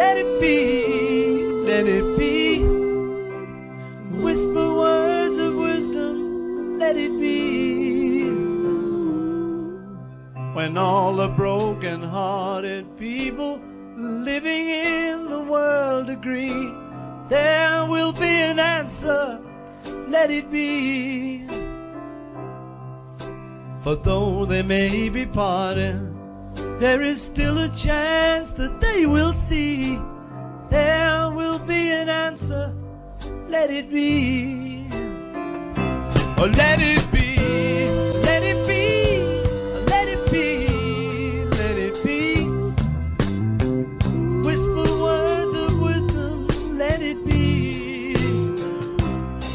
let it be, let it be. Whisper words of wisdom, let it be. When all the broken hearted people living in the world agree, there will be an answer, let it be. For though they may be parted, there is still a chance that they will see. There will be an answer, let it be. Oh, let it be, let it be, let it be, let it be. Whisper words of wisdom, let it be.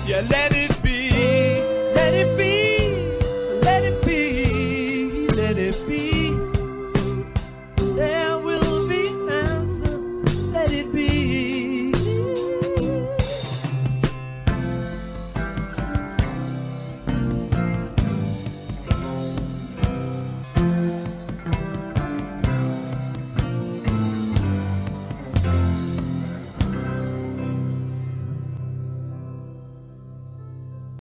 Yeah, let it